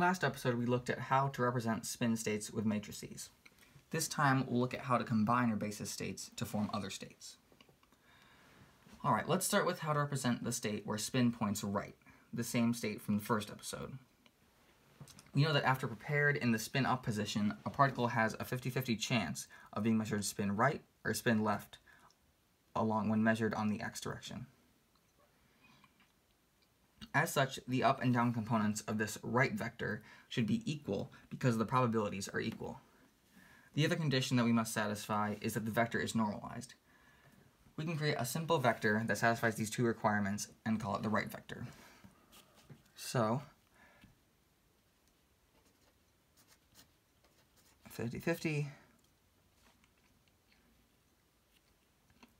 Last episode we looked at how to represent spin states with matrices. This time we'll look at how to combine our basis states to form other states. Alright, let's start with how to represent the state where spin points right, the same state from the first episode. We know that after prepared in the spin up position, a particle has a 50-50 chance of being measured spin right or spin left along when measured on the x direction. As such, the up and down components of this right vector should be equal because the probabilities are equal. The other condition that we must satisfy is that the vector is normalized. We can create a simple vector that satisfies these two requirements and call it the right vector. So, 50-50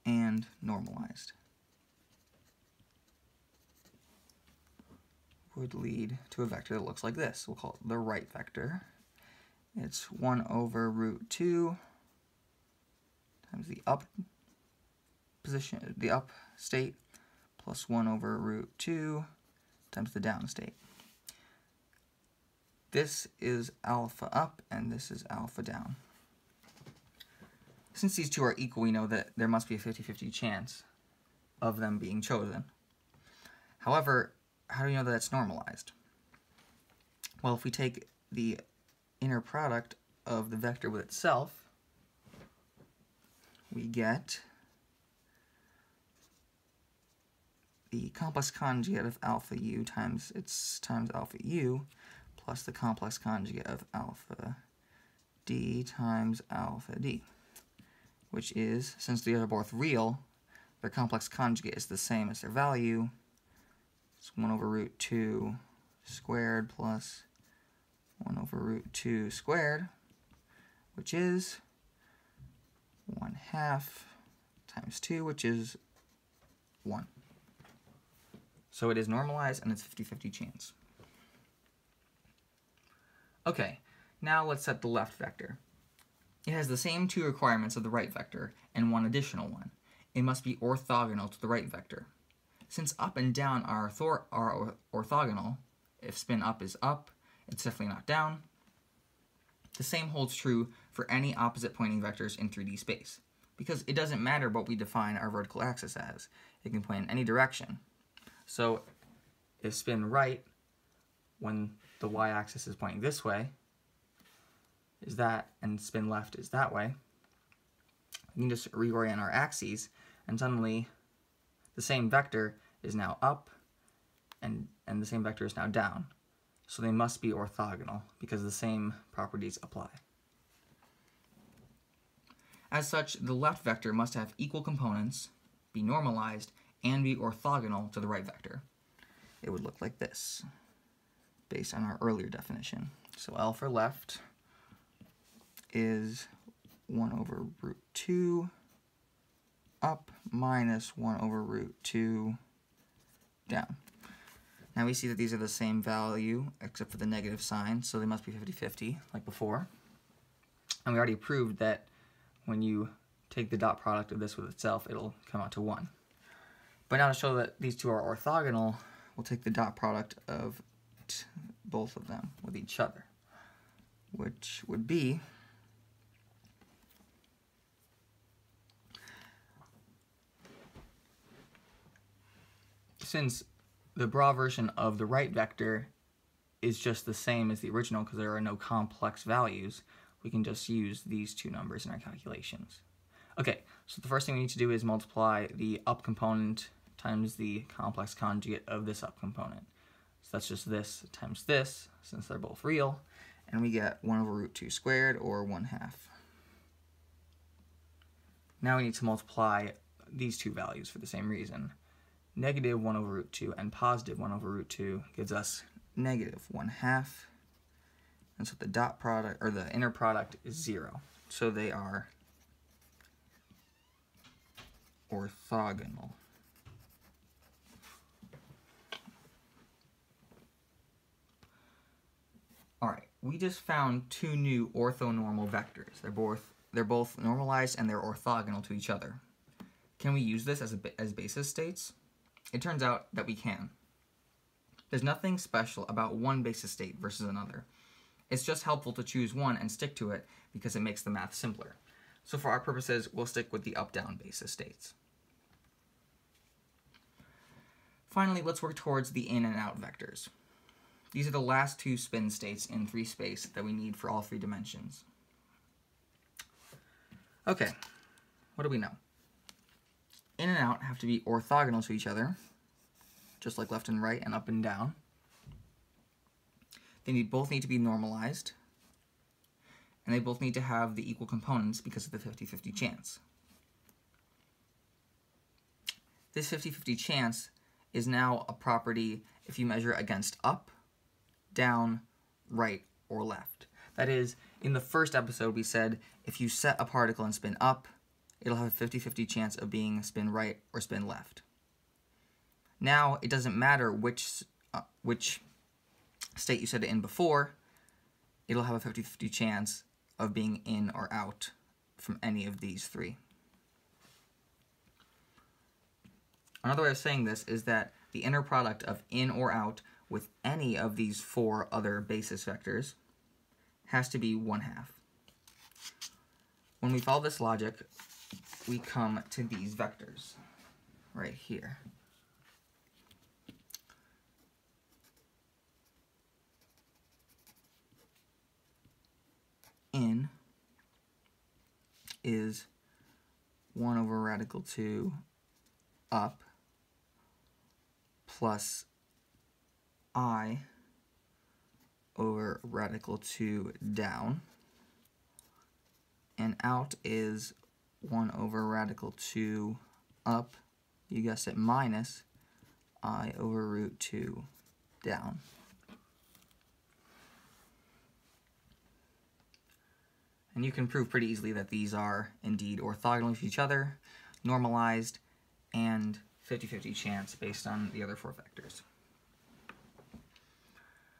and normalized would lead to a vector that looks like this. We'll call it the right vector. It's 1 over root 2 times the up position, the up state, plus 1 over root 2 times the down state. This is alpha up, and this is alpha down. Since these two are equal, we know that there must be a 50-50 chance of them being chosen. However, how do we know that it's normalized? Well, if we take the inner product of the vector with itself, we get the complex conjugate of alpha u times its times alpha u plus the complex conjugate of alpha d times alpha d, which is, since these are both real, their complex conjugate is the same as their value. It's 1 over root 2 squared plus 1 over root 2 squared, which is 1 half times 2, which is 1. So it is normalized and it's 50-50 chance. Okay, now let's set the left vector. It has the same two requirements of the right vector, and one additional one. It must be orthogonal to the right vector. Since up and down are, are orthogonal, if spin up is up, it's definitely not down. The same holds true for any opposite pointing vectors in 3D space, because it doesn't matter what we define our vertical axis as. It can point in any direction. So if spin right, when the y-axis is pointing this way, is that, and spin left is that way, we can just reorient our axes, and suddenly the same vector is now up, and, and the same vector is now down. So they must be orthogonal, because the same properties apply. As such, the left vector must have equal components, be normalized, and be orthogonal to the right vector. It would look like this based on our earlier definition. So L for left is 1 over root 2 up minus 1 over root 2 down. Now we see that these are the same value except for the negative sign, so they must be 50-50 like before. And we already proved that when you take the dot product of this with itself, it'll come out to 1. But now to show that these two are orthogonal, we'll take the dot product of both of them with each other, which would be since the bra version of the right vector is just the same as the original because there are no complex values, we can just use these two numbers in our calculations. Okay, so the first thing we need to do is multiply the up component times the complex conjugate of this up component. So that's just this times this, since they're both real, and we get 1 over root 2 squared, or 1 half. Now we need to multiply these two values for the same reason. Negative 1 over root 2 and positive 1 over root 2 gives us negative 1 half. And so the dot product, or the inner product is 0. So they are orthogonal. Alright, we just found two new orthonormal vectors. They're both, they're both normalized and they're orthogonal to each other. Can we use this as, a, as basis states? It turns out that we can. There's nothing special about one basis state versus another. It's just helpful to choose one and stick to it because it makes the math simpler. So for our purposes, we'll stick with the up-down basis states. Finally, let's work towards the in and out vectors. These are the last two spin states in free space that we need for all three dimensions. Okay, what do we know? In and out have to be orthogonal to each other, just like left and right and up and down. They need, both need to be normalized, and they both need to have the equal components because of the 50-50 chance. This 50-50 chance is now a property if you measure against up, down, right, or left. That is, in the first episode we said if you set a particle and spin up, it'll have a 50-50 chance of being spin right or spin left. Now, it doesn't matter which, uh, which state you set it in before, it'll have a 50-50 chance of being in or out from any of these three. Another way of saying this is that the inner product of in or out with any of these four other basis vectors has to be 1 half. When we follow this logic, we come to these vectors right here. in is 1 over radical 2 up plus i over radical 2 down. And out is 1 over radical 2 up, you guessed it, minus i over root 2 down. And you can prove pretty easily that these are indeed orthogonal to each other, normalized, and 50-50 chance based on the other four vectors.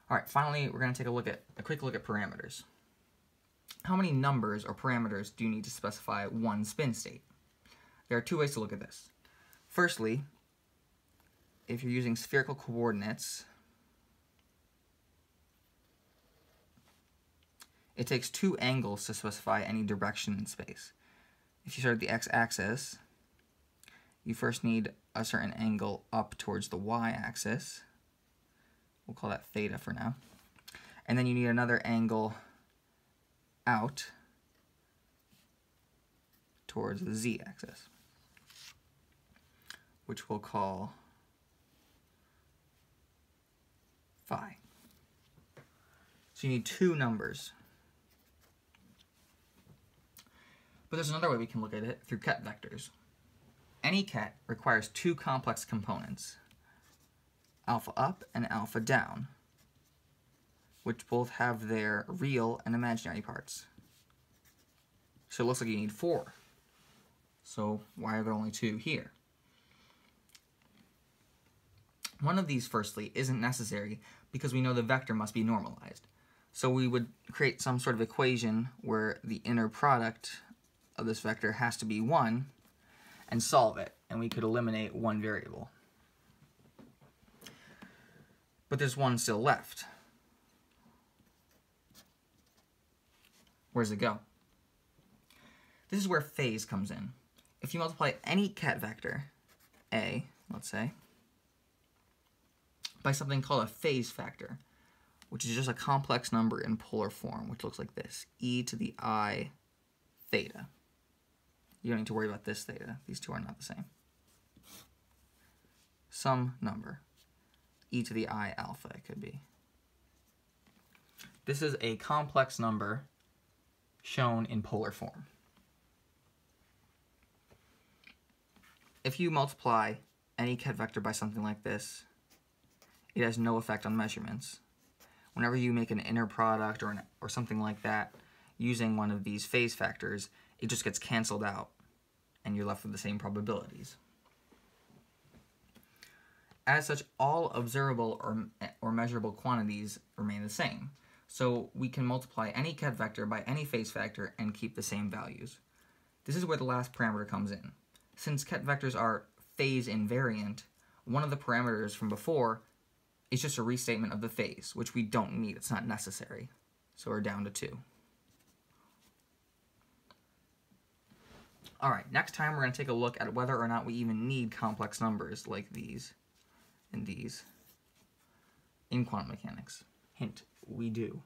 All right, finally, we're going to take a look at a quick look at parameters. How many numbers or parameters do you need to specify one spin state? There are two ways to look at this. Firstly, if you're using spherical coordinates, It takes two angles to specify any direction in space. If you start at the x-axis, you first need a certain angle up towards the y-axis. We'll call that theta for now. And then you need another angle out towards the z-axis, which we'll call phi. So you need two numbers But there's another way we can look at it through ket vectors. Any ket requires two complex components, alpha up and alpha down, which both have their real and imaginary parts. So it looks like you need four. So why are there only two here? One of these, firstly, isn't necessary because we know the vector must be normalized. So we would create some sort of equation where the inner product of this vector has to be 1 and solve it, and we could eliminate one variable. But there's one still left. Where's it go? This is where phase comes in. If you multiply any ket vector, A, let's say, by something called a phase factor, which is just a complex number in polar form, which looks like this, e to the i theta. You don't need to worry about this theta. These two are not the same. Some number. e to the i alpha it could be. This is a complex number shown in polar form. If you multiply any ket vector by something like this, it has no effect on measurements. Whenever you make an inner product or, an, or something like that using one of these phase factors, it just gets canceled out and you're left with the same probabilities. As such, all observable or, or measurable quantities remain the same. So we can multiply any ket vector by any phase factor and keep the same values. This is where the last parameter comes in. Since ket vectors are phase invariant, one of the parameters from before is just a restatement of the phase, which we don't need. It's not necessary. So we're down to 2. All right, next time we're going to take a look at whether or not we even need complex numbers like these and these in quantum mechanics. Hint, we do.